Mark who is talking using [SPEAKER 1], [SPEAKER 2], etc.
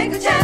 [SPEAKER 1] Take a chance.